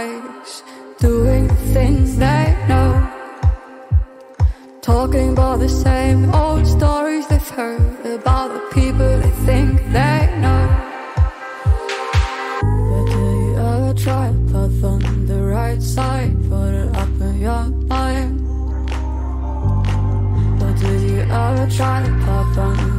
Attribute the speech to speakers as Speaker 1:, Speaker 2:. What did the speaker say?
Speaker 1: Eyes, doing things they know, talking about the same old stories they've heard about the people they think they know. But do you ever try path on the right side? Put it up in your mind. But do you ever try to path on the?